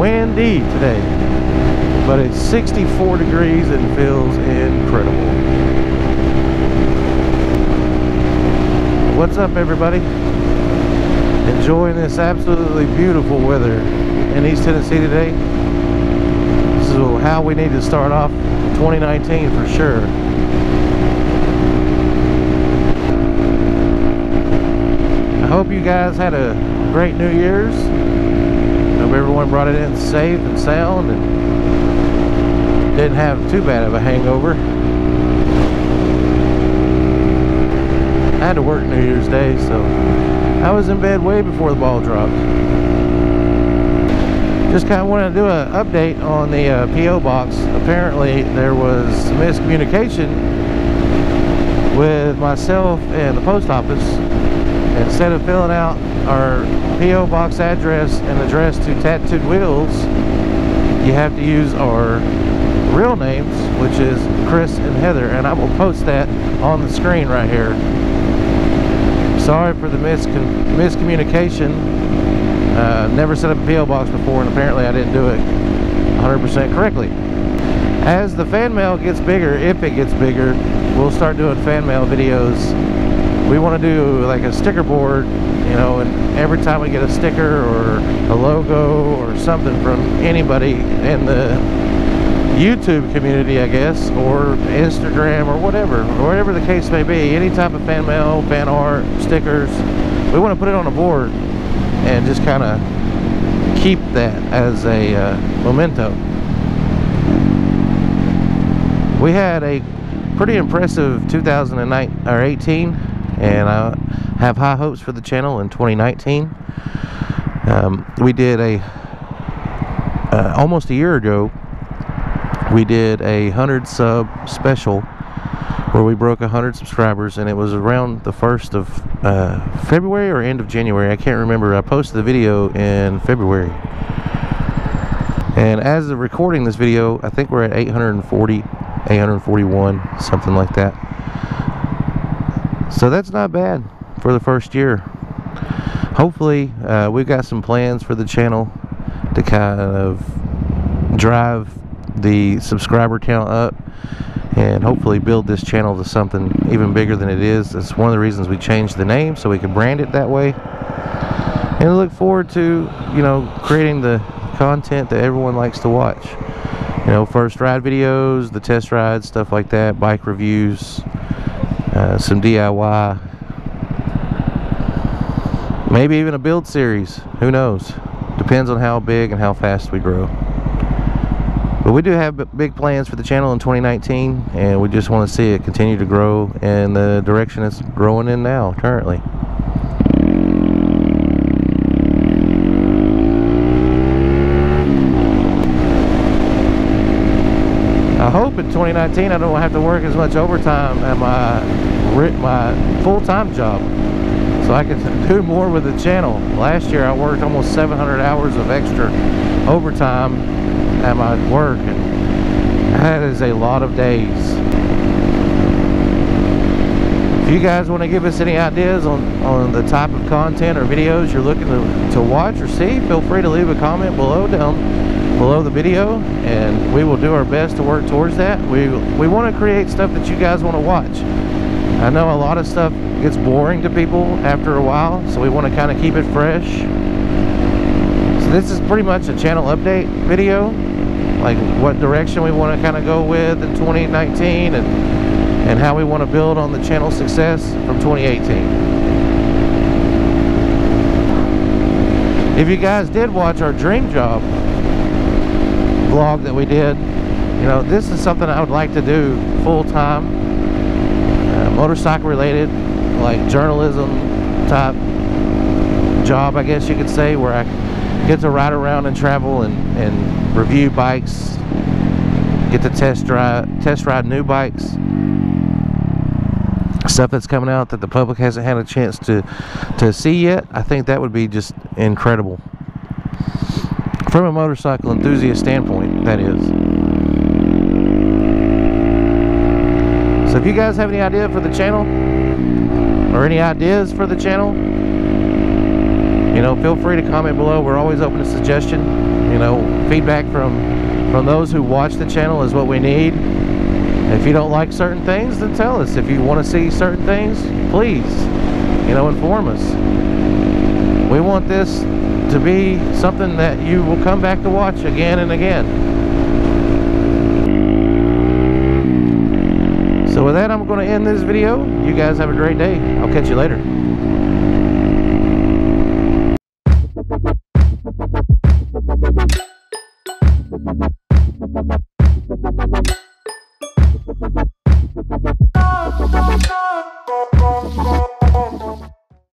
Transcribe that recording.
windy today. But it's 64 degrees and feels incredible. What's up, everybody? Enjoying this absolutely beautiful weather in East Tennessee today. This is how we need to start off 2019 for sure. I hope you guys had a great New Year's. Hope everyone brought it in safe and sound and didn't have too bad of a hangover. I had to work New Year's Day, so I was in bed way before the ball dropped. Just kind of wanted to do an update on the uh, P.O. box. Apparently there was miscommunication with myself and the post office. Instead of filling out our P.O. box address and address to Tattooed Wheels, you have to use our real names, which is Chris and Heather, and I will post that on the screen right here. Sorry for the miscommunication uh, never set up a P.O. box before and apparently I didn't do it 100% correctly. As the fan mail gets bigger, if it gets bigger, we'll start doing fan mail videos. We want to do like a sticker board, you know, and every time we get a sticker or a logo or something from anybody in the YouTube community, I guess, or Instagram or whatever, or whatever the case may be, any type of fan mail, fan art, stickers, we want to put it on a board and just kind of keep that as a uh, memento. We had a pretty impressive 2009 or 18 and I have high hopes for the channel in 2019. Um, we did a uh, almost a year ago we did a 100 sub special where we broke 100 subscribers and it was around the 1st of uh, February or end of January. I can't remember. I posted the video in February. And as of recording this video I think we're at 840 841 something like that so that's not bad for the first year hopefully uh, we've got some plans for the channel to kind of drive the subscriber count up and hopefully build this channel to something even bigger than it is. That's one of the reasons we changed the name so we could brand it that way. And I look forward to, you know, creating the content that everyone likes to watch. You know, first ride videos, the test rides, stuff like that, bike reviews, uh, some DIY, maybe even a build series. Who knows? Depends on how big and how fast we grow. But we do have big plans for the channel in 2019 and we just want to see it continue to grow in the direction it's growing in now currently. In 2019 I don't have to work as much overtime at my my full-time job so I can do more with the channel. Last year I worked almost 700 hours of extra overtime at my work and that is a lot of days if you guys want to give us any ideas on on the type of content or videos you're looking to, to watch or see feel free to leave a comment below down below the video and we will do our best to work towards that. We we want to create stuff that you guys want to watch. I know a lot of stuff gets boring to people after a while so we want to kind of keep it fresh. So this is pretty much a channel update video like what direction we want to kind of go with in 2019 and and how we want to build on the channel success from 2018 if you guys did watch our dream job vlog that we did you know this is something I would like to do full-time uh, motorcycle related like journalism type job I guess you could say where I get to ride around and travel and, and review bikes, get to test drive, test ride new bikes, stuff that's coming out that the public hasn't had a chance to to see yet. I think that would be just incredible from a motorcycle enthusiast standpoint. That is. So if you guys have any idea for the channel or any ideas for the channel, you know, feel free to comment below. We're always open to suggestion. You know, feedback from from those who watch the channel is what we need. If you don't like certain things, then tell us. If you want to see certain things, please, you know, inform us. We want this to be something that you will come back to watch again and again. So with that, I'm going to end this video. You guys have a great day. I'll catch you later.